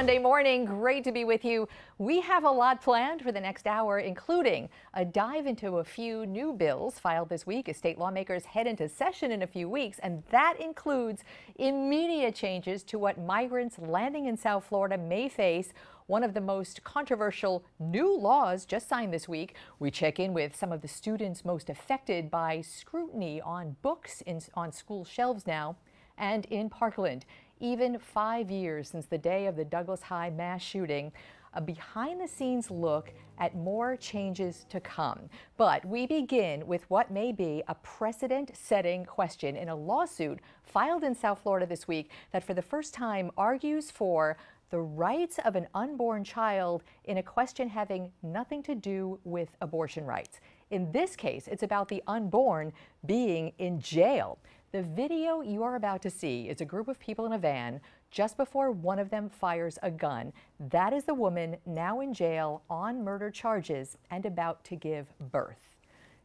Sunday morning. Great to be with you. We have a lot planned for the next hour, including a dive into a few new bills filed this week as state lawmakers head into session in a few weeks. And that includes immediate changes to what migrants landing in South Florida may face one of the most controversial new laws just signed this week. We check in with some of the students most affected by scrutiny on books in, on school shelves now and in Parkland even five years since the day of the Douglas High mass shooting, a behind the scenes look at more changes to come. But we begin with what may be a precedent setting question in a lawsuit filed in South Florida this week that for the first time argues for the rights of an unborn child in a question having nothing to do with abortion rights. In this case, it's about the unborn being in jail. The video you are about to see is a group of people in a van just before one of them fires a gun. That is the woman now in jail on murder charges and about to give birth.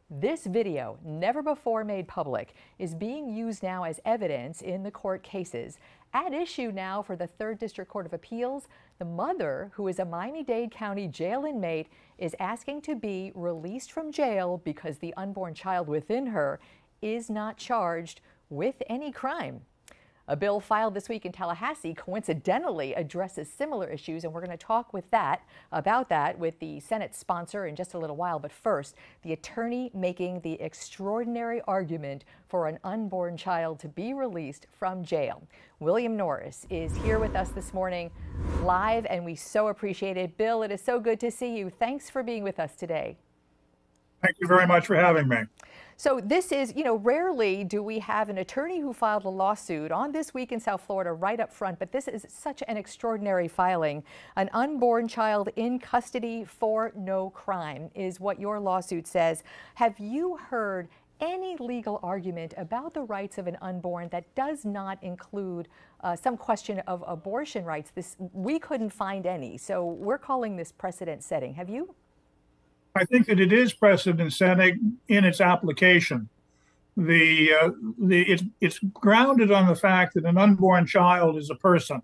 This video, never before made public, is being used now as evidence in the court cases. At issue now for the 3rd District Court of Appeals, the mother, who is a Miami-Dade County jail inmate, is asking to be released from jail because the unborn child within her is not charged with any crime. A bill filed this week in Tallahassee coincidentally addresses similar issues, and we're going to talk with that about that with the Senate sponsor in just a little while. But first, the attorney making the extraordinary argument for an unborn child to be released from jail. William Norris is here with us this morning live, and we so appreciate it. Bill, it is so good to see you. Thanks for being with us today. Thank you very much for having me. So this is, you know, rarely do we have an attorney who filed a lawsuit on this week in South Florida right up front, but this is such an extraordinary filing. An unborn child in custody for no crime is what your lawsuit says. Have you heard any legal argument about the rights of an unborn that does not include uh, some question of abortion rights? This we couldn't find any, so we're calling this precedent setting. Have you? I think that it is precedent setting in its application. The, uh, the it's, it's grounded on the fact that an unborn child is a person,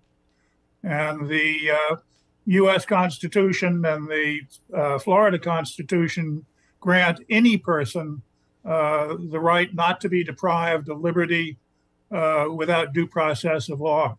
and the uh, U.S. Constitution and the uh, Florida Constitution grant any person uh, the right not to be deprived of liberty uh, without due process of law.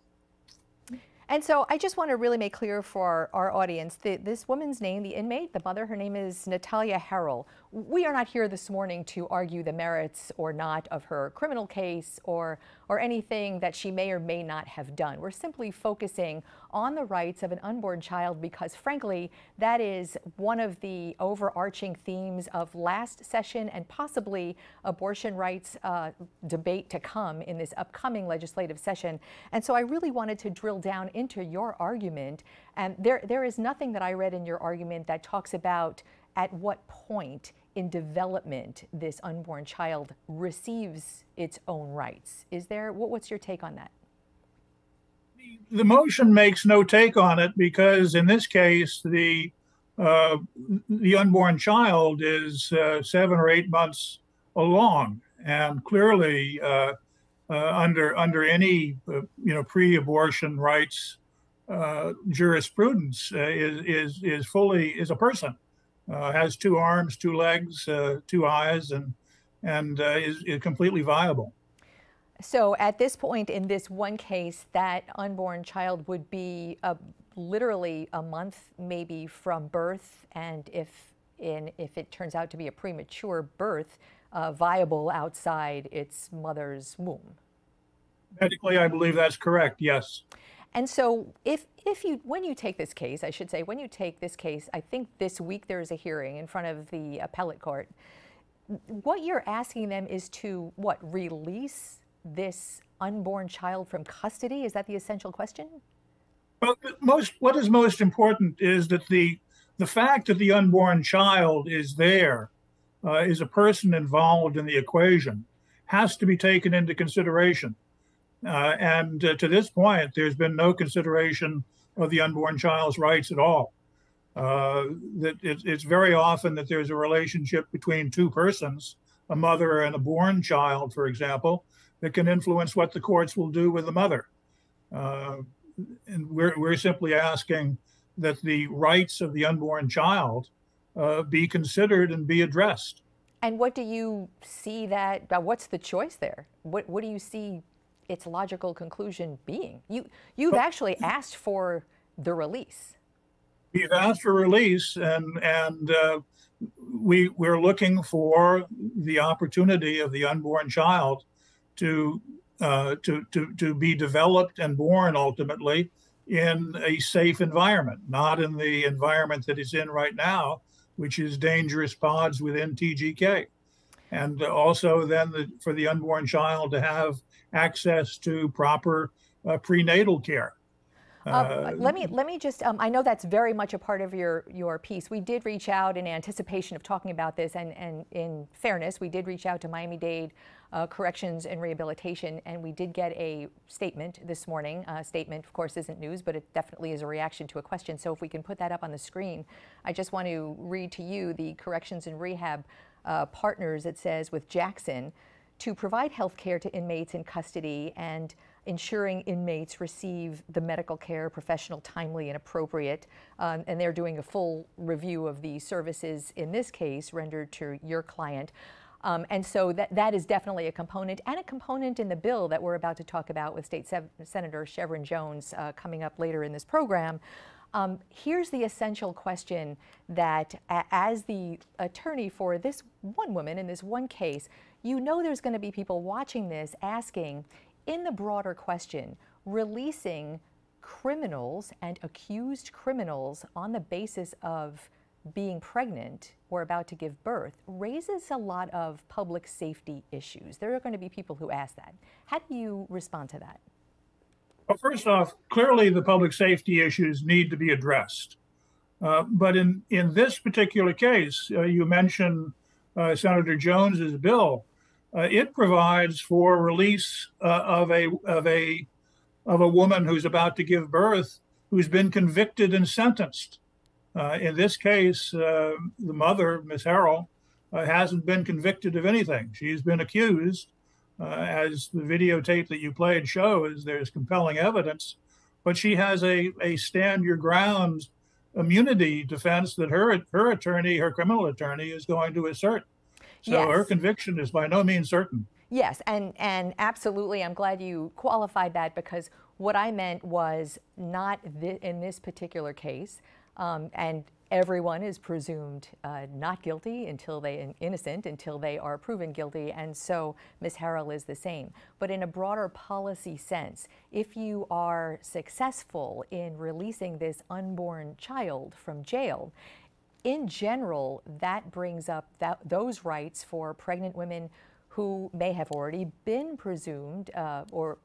And so I just want to really make clear for our, audience that this woman's name, the inmate, the mother, her name is Natalia Harrell. We are not here this morning to argue the merits or not of her criminal case or, or anything that she may or may not have done. We're simply focusing on the rights of an unborn child because, frankly, that is one of the overarching themes of last session and possibly abortion rights uh, debate to come in this upcoming legislative session. And so I really wanted to drill down into your argument. And there, there is nothing that I read in your argument that talks about at what point in development this unborn child receives its own rights. Is there, what, what's your take on that? The motion makes no take on it because in this case, the uh, the unborn child is uh, seven or eight months along, and clearly uh, uh, under under any uh, you know pre-abortion rights uh, jurisprudence is is is fully is a person has two arms, two legs, uh, two eyes, and and is, is completely viable. So at this point in this one case, that unborn child would be a, literally a month maybe from birth, and if in if it turns out to be a premature birth, uh, viable outside its mother's womb. Medically, I believe that's correct. Yes. And so, if if you when you take this case, I should say, when you take this case, I think this week there is a hearing in front of the appellate court. What you're asking them is to what release this unborn child from custody. Is that the essential question? Well, most what is most important is that the the fact that the unborn child is there uh, is a person involved in the equation has to be taken into consideration. Uh, and uh, to this point, there's been no consideration of the unborn child's rights at all. Uh, that it, it's very often that there's a relationship between two persons, a mother and a born child, for example, that can influence what the courts will do with the mother. Uh, and we're, we're simply asking that the rights of the unborn child uh, be considered and be addressed. And what do you see that, uh, what's the choice there? What, what do you see its logical conclusion being? You, you've well, actually asked for the release. We've asked for release and, and uh, we, we're looking for the opportunity of the unborn child to, uh, to, to, to be developed and born ultimately in a safe environment, not in the environment that it's in right now, which is dangerous pods within TGK. And also then the, for the unborn child to have access to proper uh, prenatal care. Uh, let me let me just. Um, I know that's very much a part of your your piece. We did reach out in anticipation of talking about this, and and in fairness, we did reach out to Miami-Dade uh, Corrections and Rehabilitation, and we did get a statement this morning. A statement, of course, isn't news, but it definitely is a reaction to a question. So if we can put that up on the screen, I just want to read to you the Corrections and Rehab uh, partners. It says with Jackson to provide health care to inmates in custody and ensuring inmates receive the medical care, professional, timely, and appropriate. Um, and they're doing a full review of the services in this case rendered to your client. Um, and so that, that is definitely a component and a component in the bill that we're about to talk about with State Senator Shevrin Jones uh, coming up later in this program. Um, here's the essential question that, as the attorney for this one woman in this one case, you know there's going to be people watching this asking, in the broader question, releasing criminals and accused criminals on the basis of being pregnant or about to give birth raises a lot of public safety issues. There are going to be people who ask that. How do you respond to that? Well, first off, clearly the public safety issues need to be addressed. Uh, but in, in this particular case, uh, you mentioned uh, Senator Jones's bill uh, it provides for release uh, of a of a of a woman who's about to give birth who's been convicted and sentenced. Uh, in this case, the mother, Miss Harrell, hasn't been convicted of anything. She's been accused, as the videotape that you played shows. There's compelling evidence, but she has a a stand your ground immunity defense that her her attorney, her criminal attorney, is going to assert. So yes. her conviction is by no means certain. Yes, and, and absolutely, I'm glad you qualified that because what I meant was not th in this particular case, um, and everyone is presumed uh, not guilty until they innocent until they are proven guilty, and so Ms. Harrell is the same. But in a broader policy sense, if you are successful in releasing this unborn child from jail, in general, that brings up that, those rights for pregnant women who may have already been presumed uh, or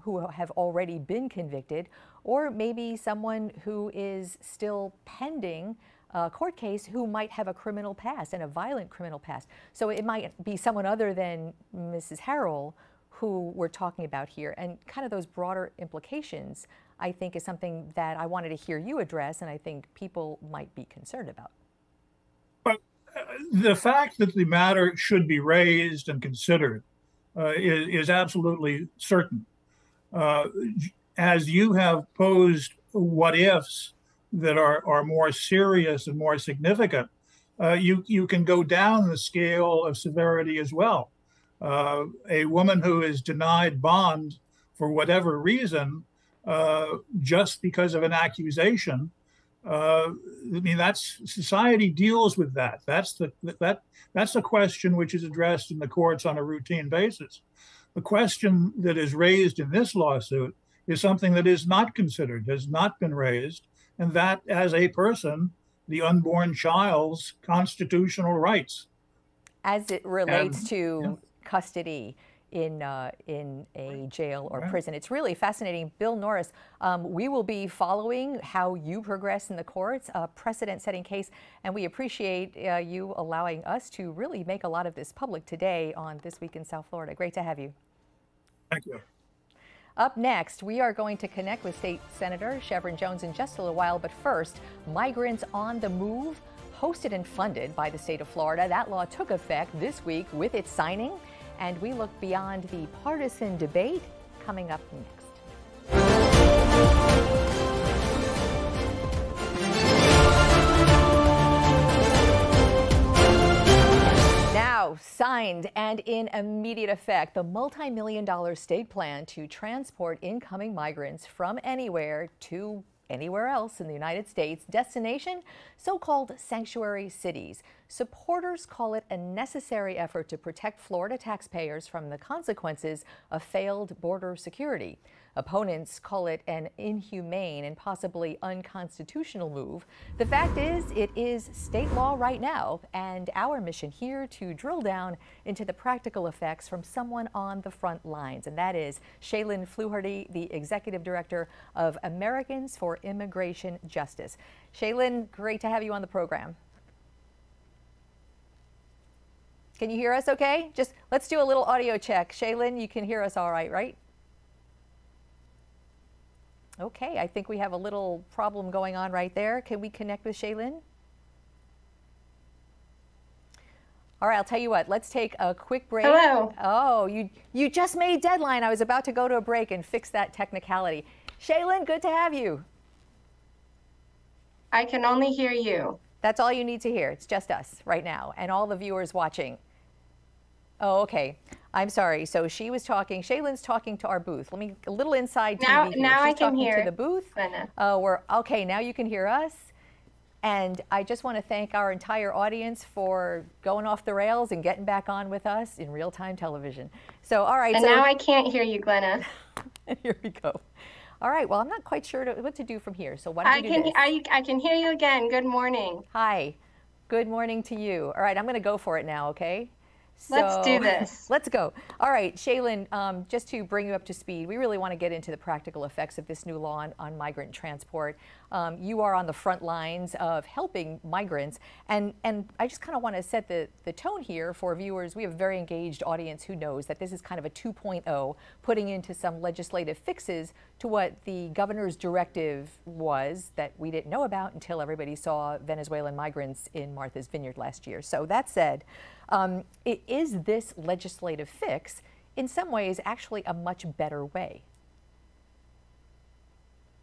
who have already been convicted, or maybe someone who is still pending a court case who might have a criminal past and a violent criminal past. So it might be someone other than Mrs. Harrell who we're talking about here. And kind of those broader implications, I think, is something that I wanted to hear you address and I think people might be concerned about the fact that the matter should be raised and considered uh, is, is, absolutely certain. Uh, as you have posed what ifs that are, are more serious and more significant, uh, you, you can go down the scale of severity as well. Uh, a woman who is denied bond for whatever reason, uh, just because of an accusation, uh, I mean, that's society deals with that. That's the that that's a question which is addressed in the courts on a routine basis. The question that is raised in this lawsuit is something that is not considered, has not been raised, and that as a person, the unborn child's constitutional rights. As it relates and, to yeah. custody, in, uh, in a jail or prison. It's really fascinating. Bill Norris, um, we will be following how you progress in the courts, a precedent-setting case, and we appreciate uh, you allowing us to really make a lot of this public today on This Week in South Florida. Great to have you. Thank you. Up next, we are going to connect with State Senator Shevrin Jones in just a little while, but first, Migrants on the Move, hosted and funded by the state of Florida. That law took effect this week with its signing and we look beyond the partisan debate coming up next. Now, signed and in immediate effect the multi-million dollar state plan to transport incoming migrants from anywhere to anywhere else in the United States. Destination, so-called sanctuary cities. Supporters call it a necessary effort to protect Florida taxpayers from the consequences of failed border security. Opponents call it an inhumane and possibly unconstitutional move. The fact is, it is state law right now, and our mission here to drill down into the practical effects from someone on the front lines, and that is Shalyn Fluharty, the Executive Director of Americans for Immigration Justice. Shalyn, great to have you on the program. Can you hear us okay? Just let's do a little audio check. Shalyn, you can hear us all right, right? Okay, I think we have a little problem going on right there. Can we connect with Shalyn? All right, I'll tell you what, let's take a quick break. Hello. Oh, you, you just made deadline. I was about to go to a break and fix that technicality. Shalyn, good to have you. I can only hear you. That's all you need to hear. It's just us right now and all the viewers watching. Oh, okay. I'm sorry. So she was talking. Shalyn's talking to our booth. Let me a little inside TV now. Here. Now She's I can hear to the booth. Uh, we're okay. Now you can hear us. And I just want to thank our entire audience for going off the rails and getting back on with us in real time television. So, all right. And so, now I can't hear you, Glenna. here we go. All right. Well, I'm not quite sure to, what to do from here. So why don't I you do can this? I, I can hear you again. Good morning. Hi. Good morning to you. All right. I'm going to go for it now. Okay. Let's do this. let's go. All right, Shalyn, um, just to bring you up to speed, we really want to get into the practical effects of this new law on, on migrant transport. Um, you are on the front lines of helping migrants, and, and I just kind of want to set the, the tone here for viewers. We have a very engaged audience who knows that this is kind of a 2.0, putting into some legislative fixes to what the governor's directive was that we didn't know about until everybody saw Venezuelan migrants in Martha's Vineyard last year. So that said, um, is this legislative fix in some ways actually a much better way?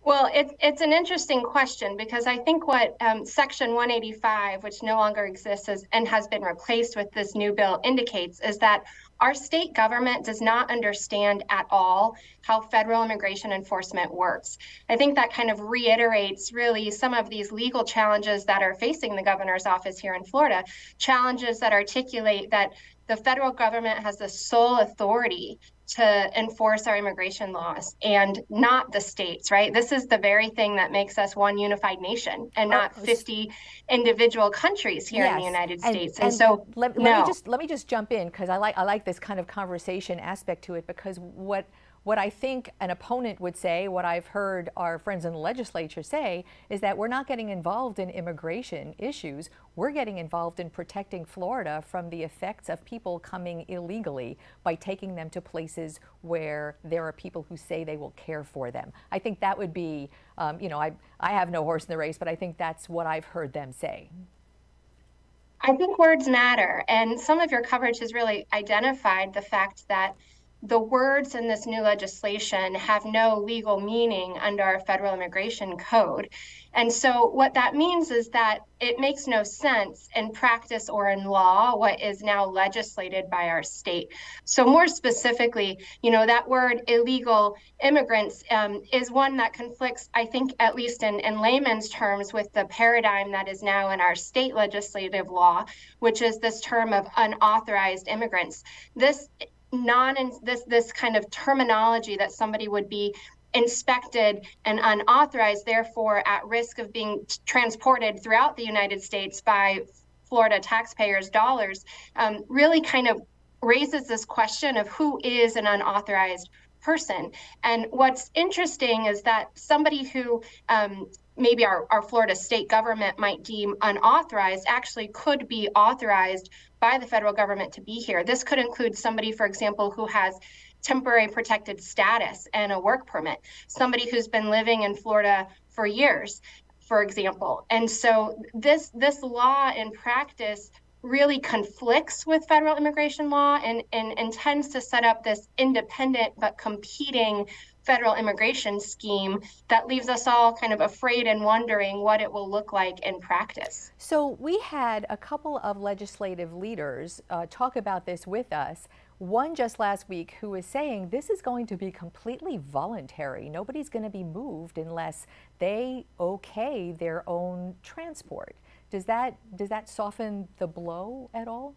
Well, it's it's an interesting question because I think what um, Section 185, which no longer exists as, and has been replaced with this new bill, indicates is that our state government does not understand at all how federal immigration enforcement works. I think that kind of reiterates really some of these legal challenges that are facing the governor's office here in Florida, challenges that articulate that the federal government has the sole authority to enforce our immigration laws and not the states, right? This is the very thing that makes us one unified nation and oh, not 50 individual countries here yes. in the United States. And, and, and so let, no. let, me just let me just jump in because I like I like this kind of conversation aspect to it because what what I think an opponent would say, what I've heard our friends in the legislature say, is that we're not getting involved in immigration issues. We're getting involved in protecting Florida from the effects of people coming illegally by taking them to places where there are people who say they will care for them. I think that would be, um, you know, I, I have no horse in the race, but I think that's what I've heard them say. I think words matter. And some of your coverage has really identified the fact that the words in this new legislation have no legal meaning under our federal immigration code. And so, what that means is that it makes no sense in practice or in law what is now legislated by our state. So, more specifically, you know, that word illegal immigrants um, is one that conflicts, I think, at least in, in layman's terms, with the paradigm that is now in our state legislative law, which is this term of unauthorized immigrants. This non this this kind of terminology that somebody would be inspected and unauthorized, therefore at risk of being transported throughout the United States by Florida taxpayers' dollars, um, really kind of raises this question of who is an unauthorized person. And what's interesting is that somebody who um, maybe our, our Florida state government might deem unauthorized actually could be authorized by the federal government to be here. This could include somebody, for example, who has temporary protected status and a work permit, somebody who's been living in Florida for years, for example. And so this this law in practice really conflicts with federal immigration law and, and intends to set up this independent but competing federal immigration scheme that leaves us all kind of afraid and wondering what it will look like in practice. So, we had a couple of legislative leaders uh, talk about this with us. One just last week who was saying this is going to be completely voluntary. Nobody's going to be moved unless they okay their own transport. Does that does that soften the blow at all?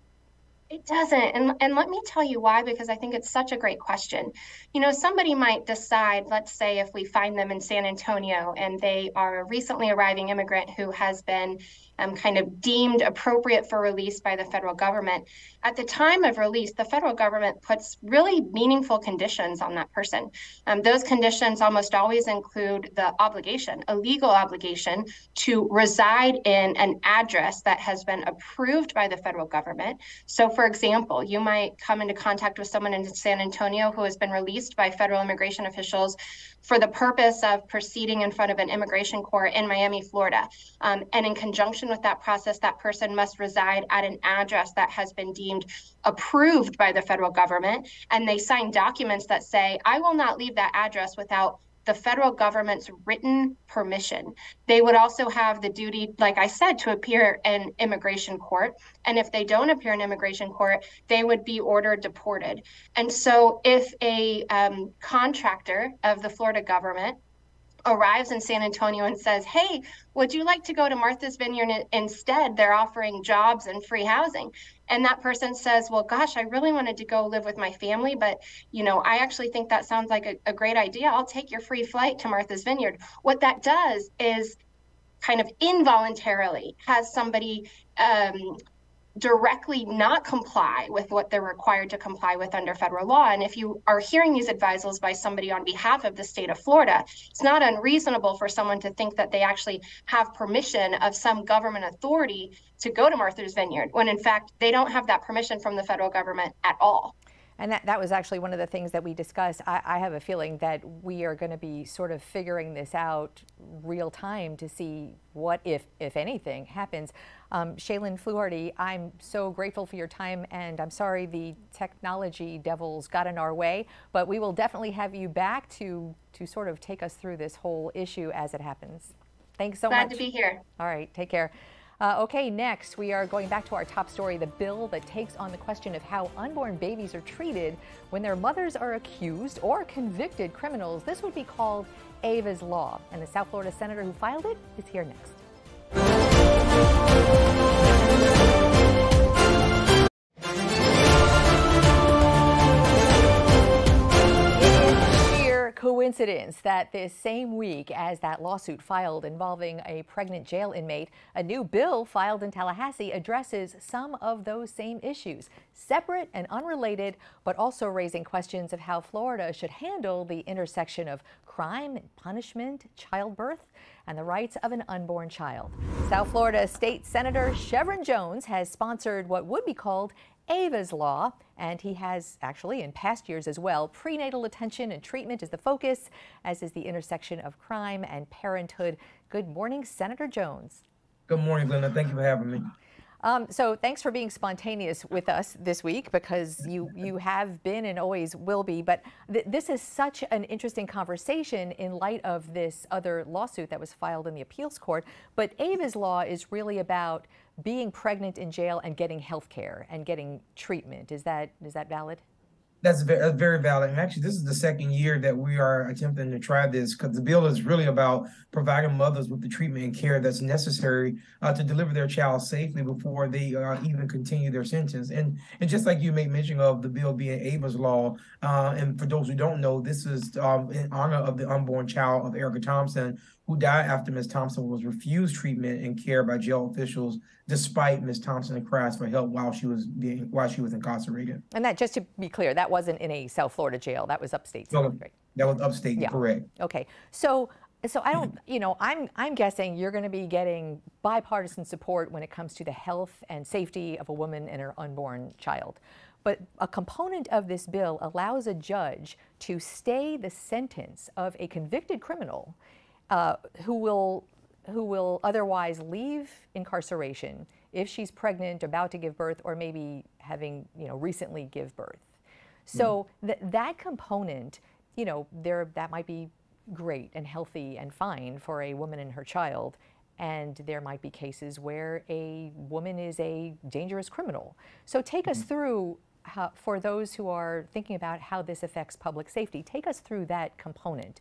It doesn't. And, and let me tell you why, because I think it's such a great question. You know, somebody might decide, let's say, if we find them in San Antonio and they are a recently arriving immigrant who has been um, kind of deemed appropriate for release by the federal government. At the time of release, the federal government puts really meaningful conditions on that person. Um, those conditions almost always include the obligation, a legal obligation to reside in an address that has been approved by the federal government. So, for example, you might come into contact with someone in San Antonio who has been released by federal immigration officials for the purpose of proceeding in front of an immigration court in Miami, Florida. Um, and in conjunction with that process, that person must reside at an address that has been deemed approved by the federal government. And they sign documents that say, I will not leave that address without the federal government's written permission. They would also have the duty, like I said, to appear in immigration court. And if they don't appear in immigration court, they would be ordered deported. And so if a um, contractor of the Florida government arrives in San Antonio and says, Hey, would you like to go to Martha's Vineyard instead? They're offering jobs and free housing. And that person says, Well, gosh, I really wanted to go live with my family, but you know, I actually think that sounds like a, a great idea. I'll take your free flight to Martha's Vineyard. What that does is kind of involuntarily has somebody um, directly not comply with what they're required to comply with under federal law. And if you are hearing these advisals by somebody on behalf of the state of Florida, it's not unreasonable for someone to think that they actually have permission of some government authority to go to Martha's Vineyard, when in fact they don't have that permission from the federal government at all. And that, that was actually one of the things that we discussed. I, I have a feeling that we are going to be sort of figuring this out real time to see what, if, if anything, happens. Um, Shalyn Fluharty, I'm so grateful for your time, and I'm sorry the technology devils got in our way, but we will definitely have you back to, to sort of take us through this whole issue as it happens. Thanks so Glad much. Glad to be here. All right, take care. Uh, okay, next we are going back to our top story the bill that takes on the question of how unborn babies are treated when their mothers are accused or convicted criminals. This would be called Ava's Law, and the South Florida senator who filed it is here next. Coincidence that this same week as that lawsuit filed involving a pregnant jail inmate, a new bill filed in Tallahassee addresses some of those same issues, separate and unrelated, but also raising questions of how Florida should handle the intersection of crime, punishment, childbirth, and the rights of an unborn child. South Florida State Senator Shevrin Jones has sponsored what would be called Ava's Law, and he has actually in past years as well. Prenatal attention and treatment is the focus, as is the intersection of crime and parenthood. Good morning, Senator Jones. Good morning, Linda. Thank you for having me. Um, so thanks for being spontaneous with us this week because you you have been and always will be. But th this is such an interesting conversation in light of this other lawsuit that was filed in the appeals court. But Ava's law is really about being pregnant in jail and getting health care and getting treatment. Is that is that valid? That's very, very valid. And actually, this is the second year that we are attempting to try this because the bill is really about providing mothers with the treatment and care that's necessary uh, to deliver their child safely before they uh, even continue their sentence. And and just like you made mention of the bill being Ava's law, uh, and for those who don't know, this is um, in honor of the unborn child of Erica Thompson, who died after Ms. Thompson was refused treatment and care by jail officials, despite Ms. Thompson's cries for help while she was being while she was incarcerated. And that, just to be clear, that wasn't in a South Florida jail. That was upstate. Right? That was upstate. Yeah. Correct. Okay. So. So I don't, you know, I'm I'm guessing you're going to be getting bipartisan support when it comes to the health and safety of a woman and her unborn child. But a component of this bill allows a judge to stay the sentence of a convicted criminal uh, who will who will otherwise leave incarceration if she's pregnant, about to give birth, or maybe having, you know, recently give birth. So mm. th- that component, you know, there that might be great and healthy and fine for a woman and her child. And there might be cases where a woman is a dangerous criminal. So take mm-hmm. us through how, for those who are thinking about how this affects public safety. Take us through that component.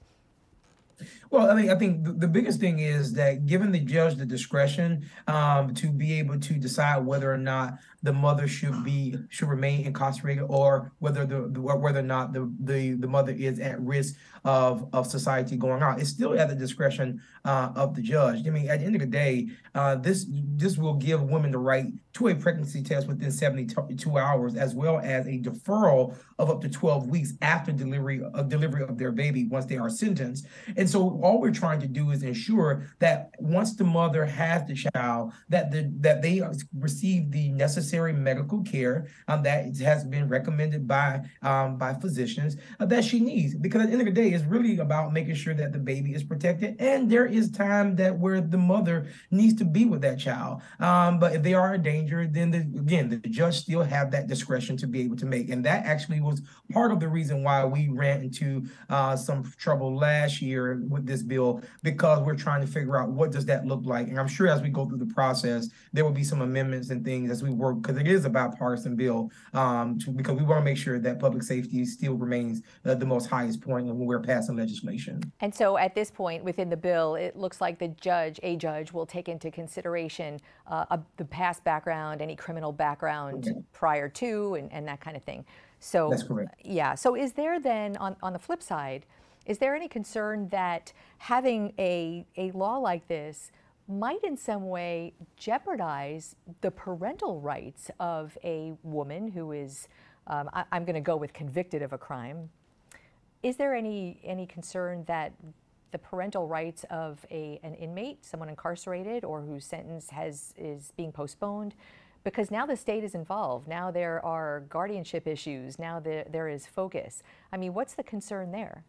Well, I mean, I think the, the, biggest thing is that given the judge the discretion um, to be able to decide whether or not the mother should be should remain incarcerated or whether the, the whether or not the, the the mother is at risk of of society going on. It's still at the discretion uh, of the judge. I mean, at the end of the day, uh, this this will give women the right to a pregnancy test within 72 hours, as well as a deferral of up to 12 weeks after delivery of delivery of their baby once they are sentenced. And so all we're trying to do is ensure that once the mother has the child, that the that they receive the necessary medical care um, that has been recommended by um, by physicians uh, that she needs. Because at the end of the day, it's really about making sure that the baby is protected, and there is time that where the mother needs to be with that child. Um, but if they are in danger, then the, again, the judge still have that discretion to be able to make, and that actually was part of the reason why we ran into uh, some trouble last year with this bill because we're trying to figure out what does that look like. And I'm sure as we go through the process, there will be some amendments and things as we work because it is a bipartisan bill um, to, because we want to make sure that public safety still remains uh, the most highest point we're passing legislation. And so at this point within the bill, it looks like the judge, a judge, will take into consideration uh, the past background, any criminal background okay. prior to, and, and that kind of thing. So that's correct. Yeah. So is there then on, on the flip side, is there any concern that having a, a law like this might in some way jeopardize the parental rights of a woman who is, um, I, am going to go with convicted of a crime. Is there any, any concern that the parental rights of a, an inmate, someone incarcerated or whose sentence has, is being postponed, because now the state is involved. Now there are guardianship issues. Now there, there is focus. I mean, what's the concern there?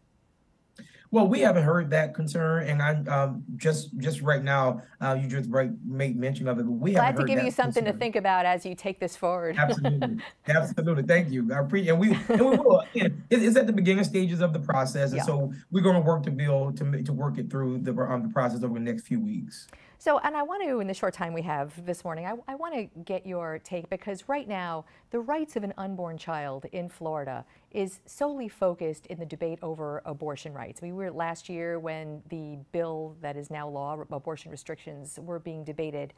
Well, we haven't heard that concern, and I um, just just right now, uh, you just right made mention of it. But we glad to give you something concern. to think about as you take this forward. Absolutely, absolutely. Thank you. I appreciate, and we and we will. Again, it's at the beginning stages of the process, and yeah. so we're going to work to build to to work it through the um, the process over the next few weeks. So, and I want to, in the short time we have this morning, I, I, want to get your take because right now, the rights of an unborn child in Florida is solely focused in the debate over abortion rights. We were last year when the bill that is now law, abortion restrictions, were being debated.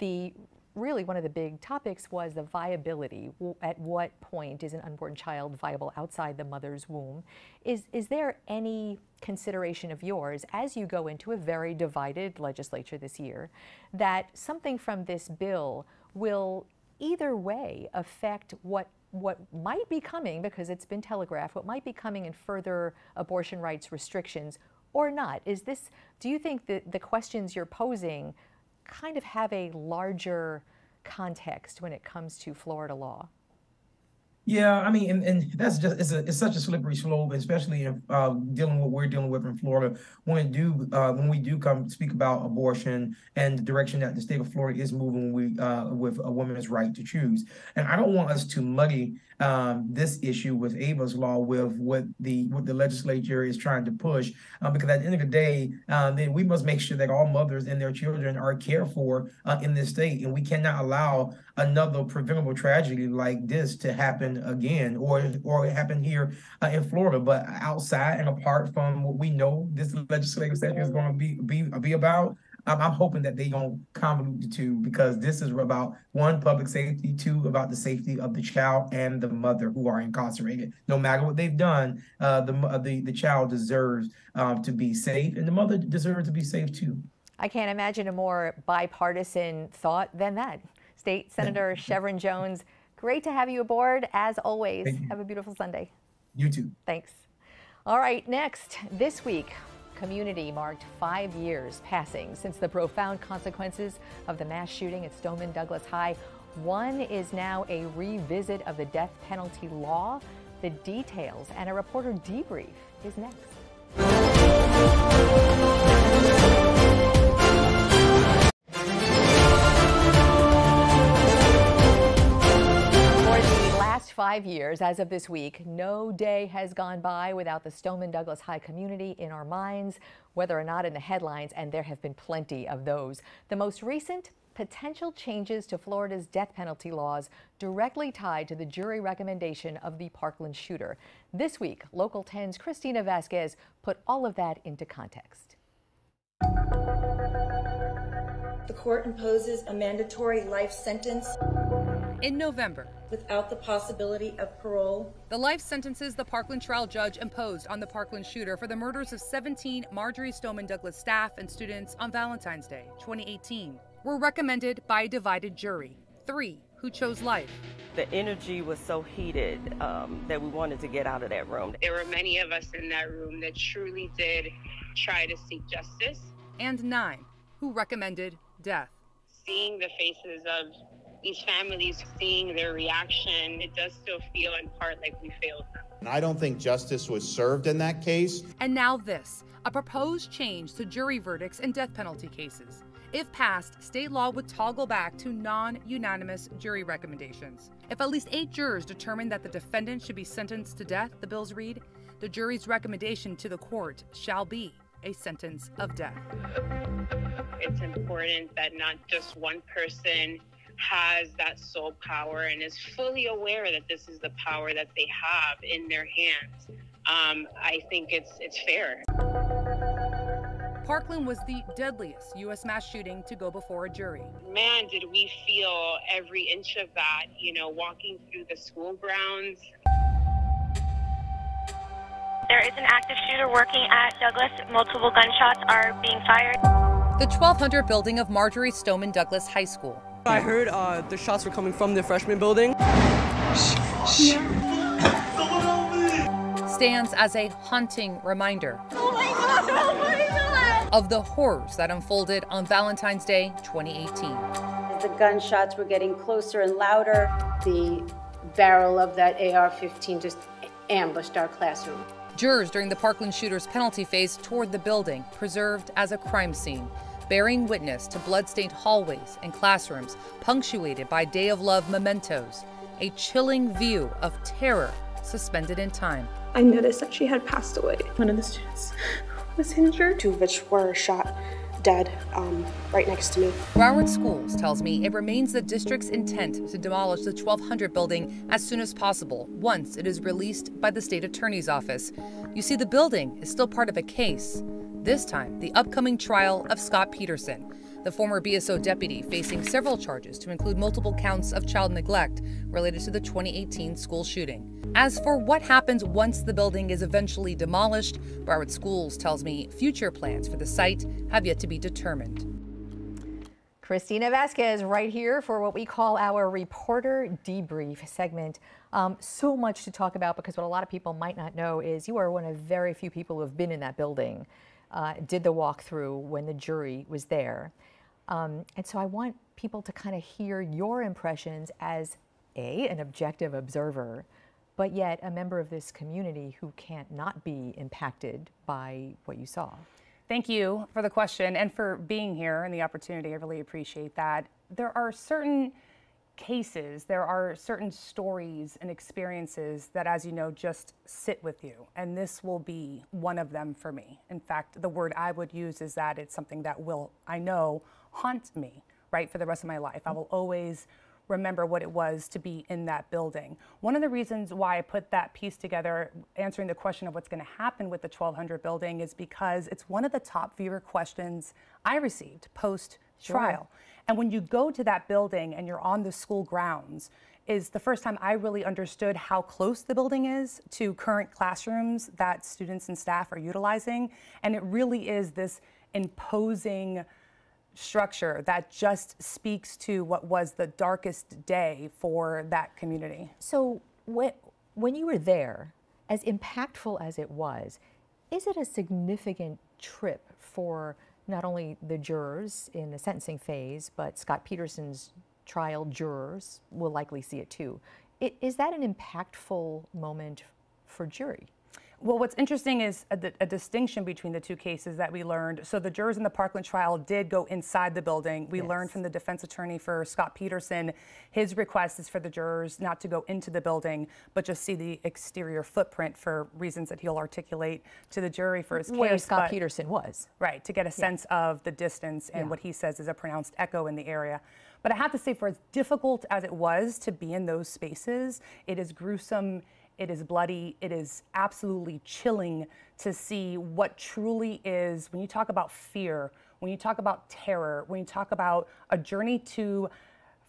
The really one of the big topics was the viability. At what point is an unborn child viable outside the mother's womb? Is, is there any consideration of yours as you go into a very divided legislature this year that something from this bill will either way affect what what might be coming because it's been telegraphed what might be coming in further abortion rights restrictions or not is this do you think that the questions you're posing kind of have a larger context when it comes to Florida law. Yeah, I mean, and, and that's just it's a it's such a slippery slope, especially in uh, dealing with what we're dealing with in Florida. When do uh, when we do come speak about abortion and the direction that the state of Florida is moving, uh, with a woman's right to choose, and I don't want us to muddy um, this issue with Ava's law with what the what the legislature is trying to push, uh, because at the end of the day, uh, then we must make sure that all mothers and their children are cared for uh, in this state, and we cannot allow another preventable tragedy like this to happen again, or or happen here uh, in Florida. But outside and apart from what we know, this legislative session is going to be be be about. I'm, I'm hoping that they don't convolute the two because this is about one public safety, two about the safety of the child and the mother who are incarcerated. No matter what they've done, uh, the the the child deserves um, to be safe, and the mother deserves to be safe too. I can't imagine a more bipartisan thought than that. State Senator Shevrin Jones, great to have you aboard as always. Have a beautiful Sunday. You too. Thanks. All right, next this week, community marked five years passing since the profound consequences of the mass shooting at Stoneman Douglas High. One is now a revisit of the death penalty law. The details and a reporter debrief is next. Five years, as of this week, no day has gone by without the Stoneman Douglas High community in our minds, whether or not in the headlines, and there have been plenty of those. The most recent potential changes to Florida's death penalty laws directly tied to the jury recommendation of the Parkland shooter. This week, Local 10's Christina Vazquez put all of that into context. The court imposes a mandatory life sentence in November without the possibility of parole. The life sentences the Parkland trial judge imposed on the Parkland shooter for the murders of 17 Marjory Stoneman Douglas staff and students on Valentine's Day 2018 were recommended by a divided jury, three who chose life. The energy was so heated um, that we wanted to get out of that room. There were many of us in that room that truly did try to seek justice. And nine who recommended death. Seeing the faces of these families, seeing their reaction, it does still feel in part like we failed them. And I don't think justice was served in that case. And now this a proposed change to jury verdicts in death penalty cases. If passed, state law would toggle back to non unanimous jury recommendations. If at least eight jurors determine that the defendant should be sentenced to death, the bills read, the jury's recommendation to the court shall be a sentence of death. It's important that not just one person has that sole power and is fully aware that this is the power that they have in their hands. Um, I think it's it's fair. Parkland was the deadliest U.S. mass shooting to go before a jury. Man, did we feel every inch of that, you know, walking through the school grounds. There is an active shooter working at Douglas. Multiple gunshots are being fired. The 1200 building of Marjory Stoneman Douglas High School. I heard uh, the shots were coming from the freshman building. Stands as a haunting reminder. Oh my God! Oh my God! of the horrors that unfolded on Valentine's Day 2018. As The gunshots were getting closer and louder. The barrel of that AR 15 just ambushed our classroom. Jurors during the Parkland shooter's penalty phase toured the building, preserved as a crime scene, bearing witness to bloodstained hallways and classrooms punctuated by Day of Love mementos, a chilling view of terror suspended in time. I noticed that she had passed away. One of the students was injured. Two of which were shot dead um, right next to me. Broward Schools tells me it remains the district's intent to demolish the 1200 building as soon as possible once it is released by the state attorney's office. You see, the building is still part of a case. This time, the upcoming trial of Scott Peterson, the former BSO deputy facing several charges to include multiple counts of child neglect related to the 2018 school shooting. As for what happens once the building is eventually demolished, Broward Schools tells me future plans for the site have yet to be determined. Christina Vazquez right here for what we call our reporter debrief segment. Um, so much to talk about because what a lot of people might not know is you are one of very few people who have been in that building, uh, did the walkthrough when the jury was there. Um, and so I want people to kind of hear your impressions as A, an objective observer, but yet a member of this community who can't not be impacted by what you saw. Thank you for the question and for being here and the opportunity. I really appreciate that. There are certain cases, there are certain stories and experiences that, as you know, just sit with you. And this will be one of them for me. In fact, the word I would use is that it's something that will, I know, haunt me, right, for the rest of my life. I will always remember what it was to be in that building. One of the reasons why I put that piece together, answering the question of what's going to happen with the 1200 building, is because it's one of the top viewer questions I received post trial. Sure. And when you go to that building and you're on the school grounds, is the first time I really understood how close the building is to current classrooms that students and staff are utilizing. And it really is this imposing structure that just speaks to what was the darkest day for that community. So when, when you were there, as impactful as it was, is it a significant trip for not only the jurors in the sentencing phase, but Scott Peterson's trial jurors will likely see it too. It, is that an impactful moment for jury? Well, what's interesting is a, a, distinction between the two cases that we learned. So the jurors in the Parkland trial did go inside the building. We yes. learned from the defense attorney for Scott Peterson, his request is for the jurors not to go into the building, but just see the exterior footprint for reasons that he'll articulate to the jury for his case. Where Scott but, Peterson was. Right, to get a sense yeah. of the distance and yeah. what he says is a pronounced echo in the area. But I have to say, for as difficult as it was to be in those spaces, it is gruesome it is bloody. It is absolutely chilling to see what truly is, when you talk about fear, when you talk about terror, when you talk about a journey to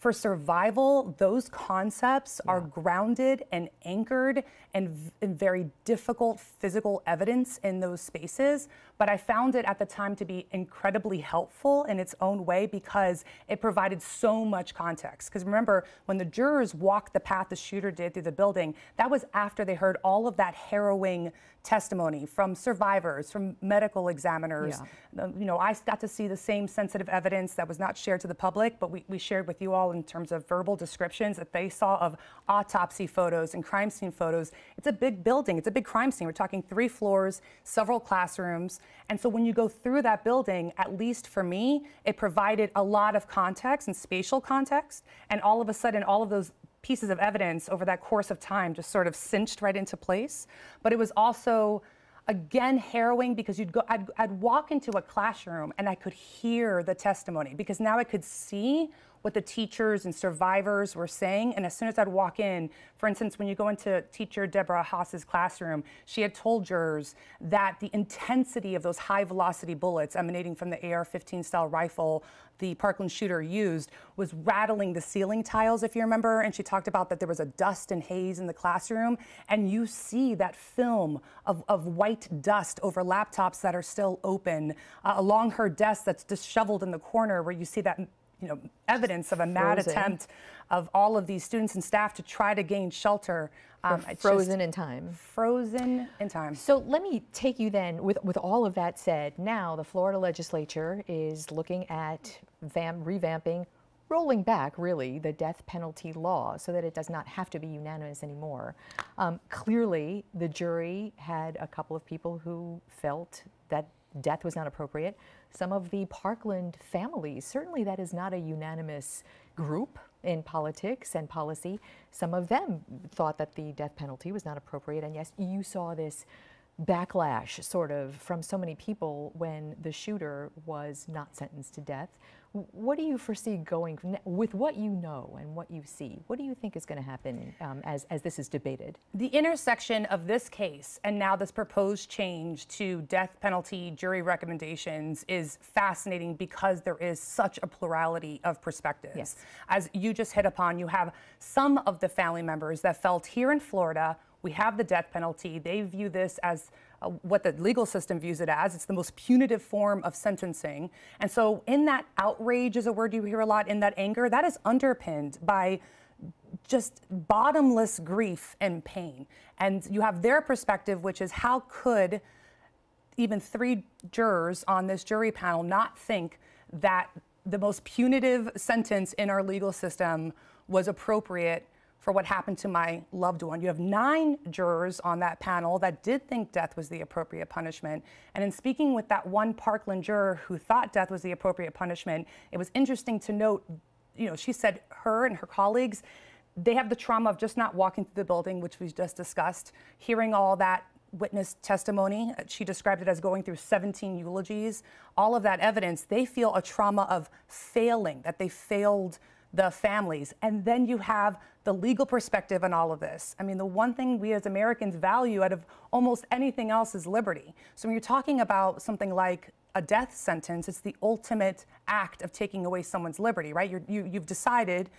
for survival, those concepts yeah. are grounded and anchored and in very difficult physical evidence in those spaces. But I found it at the time to be incredibly helpful in its own way because it provided so much context. Because remember, when the jurors walked the path the shooter did through the building, that was after they heard all of that harrowing testimony from survivors, from medical examiners. Yeah. Um, you know, I got to see the same sensitive evidence that was not shared to the public, but we, we shared with you all in terms of verbal descriptions that they saw of autopsy photos and crime scene photos. It's a big building, it's a big crime scene. We're talking three floors, several classrooms. And so when you go through that building, at least for me, it provided a lot of context and spatial context. And all of a sudden, all of those pieces of evidence over that course of time just sort of cinched right into place. But it was also again harrowing because you'd go I'd, I'd walk into a classroom and I could hear the testimony because now I could see what the teachers and survivors were saying. And as soon as I'd walk in, for instance, when you go into teacher Deborah Haas's classroom, she had told jurors that the intensity of those high velocity bullets emanating from the AR 15 style rifle the Parkland shooter used was rattling the ceiling tiles, if you remember. And she talked about that there was a dust and haze in the classroom. And you see that film of, of white dust over laptops that are still open uh, along her desk that's disheveled in the corner where you see that you know, evidence of a mad frozen. attempt of all of these students and staff to try to gain shelter. Um, frozen in time. Frozen in time. So let me take you then, with, with all of that said, now the Florida legislature is looking at vam- revamping, rolling back really the death penalty law so that it does not have to be unanimous anymore. Um, clearly, the jury had a couple of people who felt that death was not appropriate. Some of the Parkland families, certainly that is not a unanimous group in politics and policy. Some of them thought that the death penalty was not appropriate. And yes, you saw this backlash sort of from so many people when the shooter was not sentenced to death. What do you foresee going with what you know and what you see? What do you think is going to happen um, as, as this is debated? The intersection of this case and now this proposed change to death penalty jury recommendations is fascinating because there is such a plurality of perspectives. Yes. As you just hit upon, you have some of the family members that felt here in Florida we have the death penalty. They view this as uh, what the legal system views it as. It's the most punitive form of sentencing. And so, in that outrage, is a word you hear a lot, in that anger, that is underpinned by just bottomless grief and pain. And you have their perspective, which is how could even three jurors on this jury panel not think that the most punitive sentence in our legal system was appropriate for what happened to my loved one. You have nine jurors on that panel that did think death was the appropriate punishment. And in speaking with that one Parkland juror who thought death was the appropriate punishment, it was interesting to note, you know, she said her and her colleagues, they have the trauma of just not walking through the building, which we just discussed, hearing all that witness testimony. She described it as going through 17 eulogies. All of that evidence, they feel a trauma of failing, that they failed the families. And then you have the legal perspective on all of this. I mean, the one thing we as Americans value out of almost anything else is liberty. So when you're talking about something like a death sentence, it's the ultimate act of taking away someone's liberty, right? You're, you, you've decided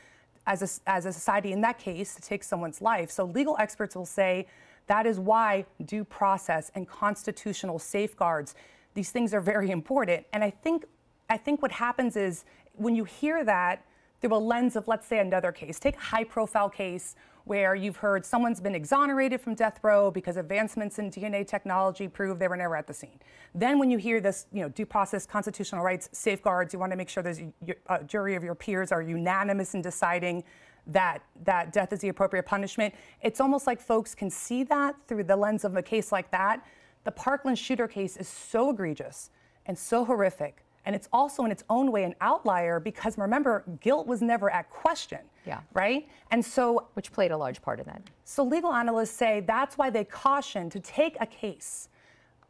as a, as a society in that case to take someone's life. So legal experts will say that is why due process and constitutional safeguards, these things are very important. And I think, I think what happens is when you hear that, through a lens of, let's say, another case. Take a high profile case where you've heard someone's been exonerated from death row because advancements in DNA technology prove they were never at the scene. Then when you hear this, you know, due process, constitutional rights, safeguards, you want to make sure there's a uh, jury of your peers are unanimous in deciding that that death is the appropriate punishment. It's almost like folks can see that through the lens of a case like that. The Parkland shooter case is so egregious and so horrific. And it's also in its own way an outlier because remember, guilt was never at question. Yeah. Right? And so. Which played a large part in that. So legal analysts say that's why they caution to take a case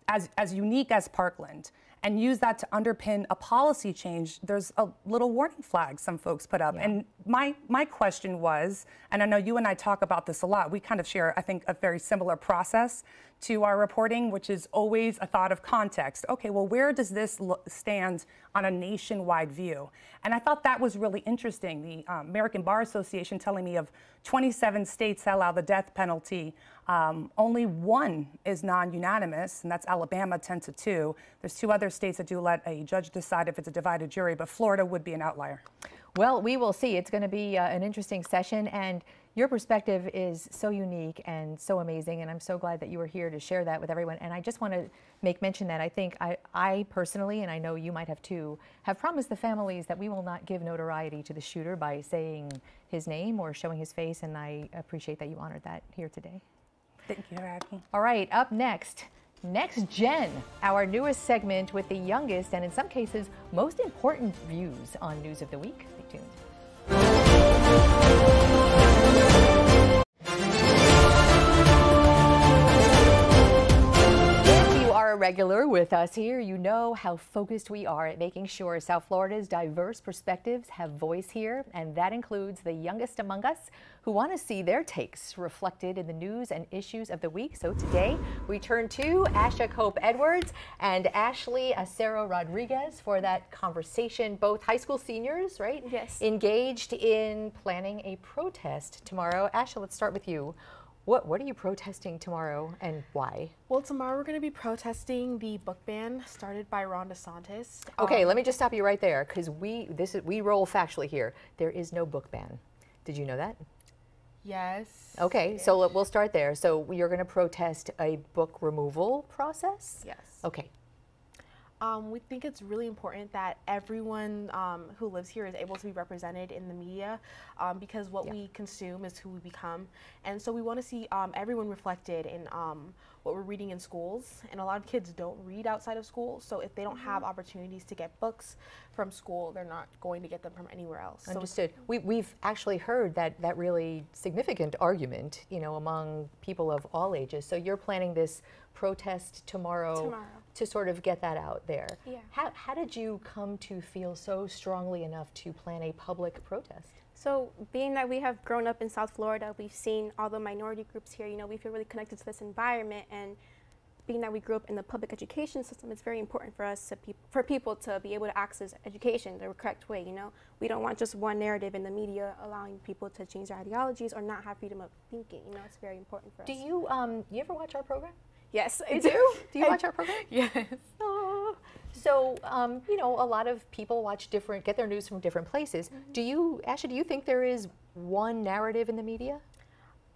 as, as unique as Parkland and use that to underpin a policy change, there's a little warning flag some folks put up. Yeah. And my my question was, and I know you and I talk about this a lot. We kind of share, I think, a very similar process to our reporting, which is always a thought of context. Okay, well, where does this stand on a nationwide view? And I thought that was really interesting. The um, American Bar Association telling me of 27 states that allow the death penalty. Um, only one is non-unanimous, and that's Alabama, 10 to 2. There's two other states that do let a judge decide if it's a divided jury, but Florida would be an outlier. Well, we will see. It's going to be uh, an interesting session, and your perspective is so unique and so amazing, and I'm so glad that you were here to share that with everyone. And I just want to make mention that I think I, I personally, and I know you might have too, have promised the families that we will not give notoriety to the shooter by saying his name or showing his face, and I appreciate that you honored that here today. Thank you me. All right, up next. Next Gen, our newest segment with the youngest and in some cases most important views on news of the week. Stay tuned. Regular with us here, you know how focused we are at making sure South Florida's diverse perspectives have voice here, and that includes the youngest among us who want to see their takes reflected in the news and issues of the week. So today we turn to Asha Cope Edwards and Ashley Acero Rodriguez for that conversation. Both high school seniors, right? Yes. Engaged in planning a protest tomorrow. Asha, let's start with you. What What are you protesting tomorrow, and why? Well, tomorrow we're going to be protesting the book ban started by Ron DeSantis. Okay, um, let me just stop you right there, because we this is we roll factually here. There is no book ban. Did you know that? Yes. Okay, so we'll start there. So you're going to protest a book removal process? Yes. Okay. Um, we think it's really important that everyone um, who lives here is able to be represented in the media um, because what yeah. we consume is who we become. And so we want to see um, everyone reflected in um, what we're reading in schools. And a lot of kids don't read outside of school. So if they don't mm -hmm. have opportunities to get books from school, they're not going to get them from anywhere else. Understood. So we, we've actually heard that, that really significant argument, you know, among people of all ages. So you're planning this protest tomorrow, tomorrow to sort of get that out there. Yeah. How, how did you come to feel so strongly enough to plan a public protest? So being that we have grown up in South Florida, we've seen all the minority groups here, you know, we feel really connected to this environment and being that we grew up in the public education system, it's very important for us to pe for people to be able to access education the correct way. You know, we don't want just one narrative in the media allowing people to change their ideologies or not have freedom of thinking. You know, it's very important for do us. Do you um you ever watch our program? Yes, I do. do you watch our program? Yes. Oh. So, um, you know, a lot of people watch different, get their news from different places. Mm -hmm. Do you, Asha, do you think there is one narrative in the media?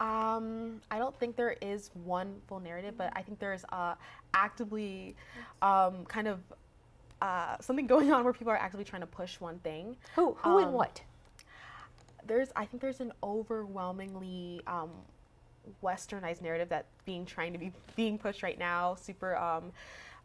Um, I don't think there is one full narrative, but I think there's uh, actively um, kind of uh, something going on where people are actively trying to push one thing. Who? Who and um, what? There's, I think there's an overwhelmingly um, westernized narrative that being trying to be being pushed right now, super um,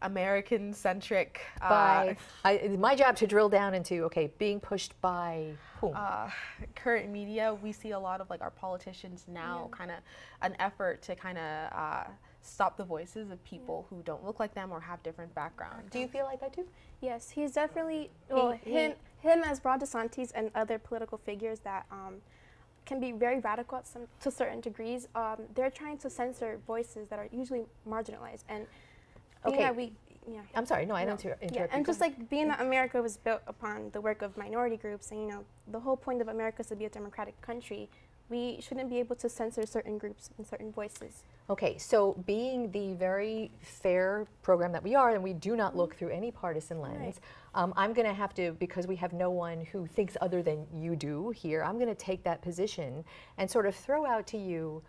American centric. Uh, by I, my job to drill down into okay, being pushed by whom? Uh, current media, we see a lot of like our politicians now, yeah. kind of an effort to kind of. Uh, stop the voices of people yeah. who don't look like them or have different backgrounds. Do you feel like that too? Yes, he's definitely well, he, him, him as Ron DeSantis and other political figures that um, can be very radical at some, to certain degrees. Um, they're trying to censor voices that are usually marginalized. And okay. we, yeah. I'm sorry, no, I don't interrupt. Yeah, and just like being that America was built upon the work of minority groups, and you know, the whole point of America is to be a democratic country we shouldn't be able to censor certain groups and certain voices. Okay, so being the very fair program that we are, and we do not look through any partisan lens, right. um, I'm going to have to, because we have no one who thinks other than you do here, I'm going to take that position and sort of throw out to you,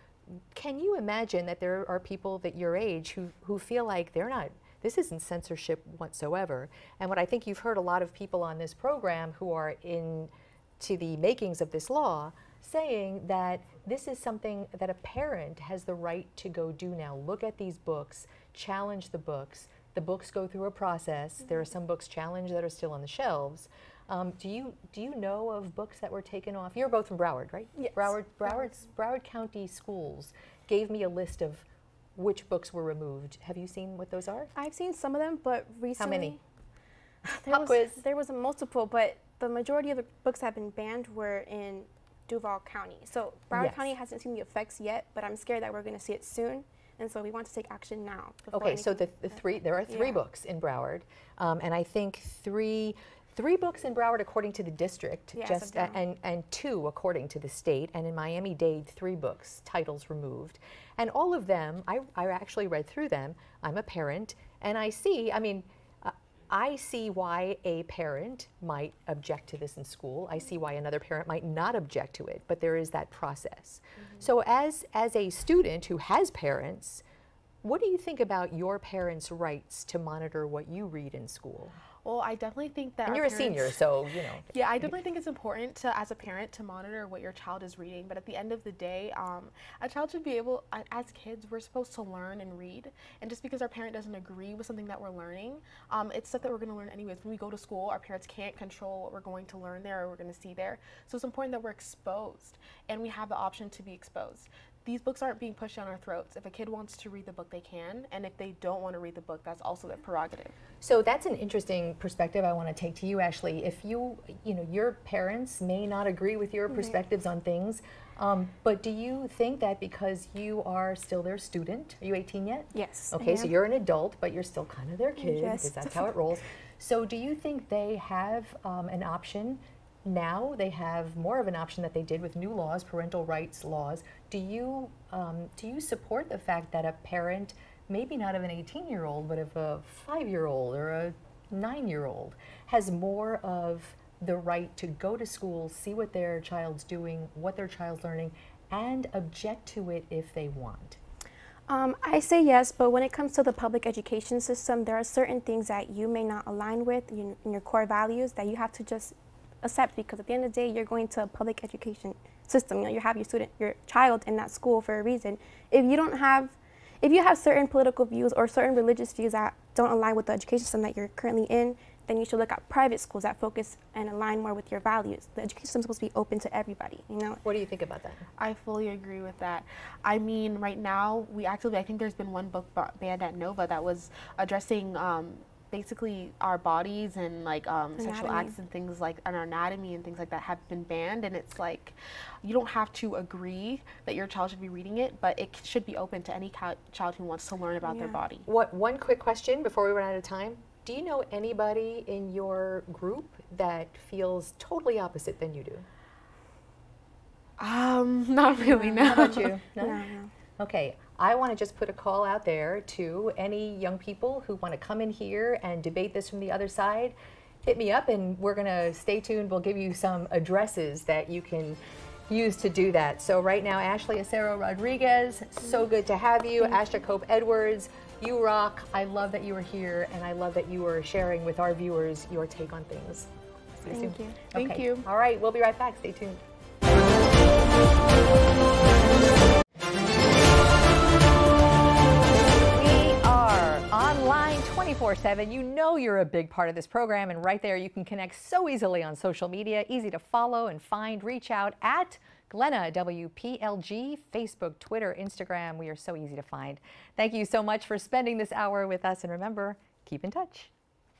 can you imagine that there are people that your age who, who feel like they're not this isn't censorship whatsoever. And what I think you've heard a lot of people on this program who are in to the makings of this law saying that this is something that a parent has the right to go do now. Look at these books, challenge the books. The books go through a process. Mm -hmm. There are some books challenged that are still on the shelves. Um, do you do you know of books that were taken off? You're both from Broward, right? Yes. Broward, Broward's, Broward County Schools gave me a list of which books were removed. Have you seen what those are? I've seen some of them, but recently. How many? There was, quiz. There was a multiple, but the majority of the books that have been banned were in Duval County. So Broward yes. County hasn't seen the effects yet, but I'm scared that we're going to see it soon. And so we want to take action now. Okay, so the, the three, there are three yeah. books in Broward, um, and I think three three books in Broward according to the district, yes, just uh, and and two according to the state, and in Miami Dade three books titles removed, and all of them I I actually read through them. I'm a parent, and I see. I mean. I see why a parent might object to this in school. I see why another parent might not object to it, but there is that process. Mm -hmm. So as as a student who has parents, what do you think about your parents' rights to monitor what you read in school? Well, I definitely think that. And you're parents, a senior, so you know. Yeah, I definitely think it's important to, as a parent, to monitor what your child is reading. But at the end of the day, um, a child should be able, as kids, we're supposed to learn and read. And just because our parent doesn't agree with something that we're learning, um, it's stuff that we're going to learn anyways. When we go to school, our parents can't control what we're going to learn there or we're going to see there. So it's important that we're exposed, and we have the option to be exposed these books aren't being pushed down our throats. If a kid wants to read the book, they can, and if they don't want to read the book, that's also their prerogative. So that's an interesting perspective I want to take to you, Ashley. If you, you know, your parents may not agree with your mm -hmm. perspectives on things, um, but do you think that because you are still their student, are you 18 yet? Yes. Okay, so you're an adult, but you're still kind of their kid yes. because that's how it rolls. So do you think they have um, an option now they have more of an option that they did with new laws, parental rights laws. Do you um, do you support the fact that a parent, maybe not of an 18-year-old, but of a five-year-old or a nine-year-old, has more of the right to go to school, see what their child's doing, what their child's learning, and object to it if they want? Um, I say yes, but when it comes to the public education system, there are certain things that you may not align with in your core values that you have to just accept because at the end of the day, you're going to a public education system. You know, you have your student, your child in that school for a reason. If you don't have, if you have certain political views or certain religious views that don't align with the education system that you're currently in, then you should look at private schools that focus and align more with your values. The education system is supposed to be open to everybody, you know? What do you think about that? I fully agree with that. I mean, right now, we actually, I think there's been one book banned at Nova that was addressing um, basically our bodies and like um, sexual acts and things like and our anatomy and things like that have been banned and it's like you don't have to agree that your child should be reading it but it should be open to any child who wants to learn about yeah. their body what one quick question before we run out of time do you know anybody in your group that feels totally opposite than you do um not really no, no. how about you no? no, no. okay I want to just put a call out there to any young people who want to come in here and debate this from the other side. Hit me up and we're going to stay tuned. We'll give you some addresses that you can use to do that. So right now, Ashley Acero Rodriguez, so good to have you. Asha Cope Edwards, you rock. I love that you were here and I love that you were sharing with our viewers your take on things. See Thank soon. you. Thank okay. you. All right, we'll be right back. Stay tuned. 24 7. You know you're a big part of this program, and right there you can connect so easily on social media. Easy to follow and find. Reach out at Glenna WPLG, Facebook, Twitter, Instagram. We are so easy to find. Thank you so much for spending this hour with us, and remember, keep in touch.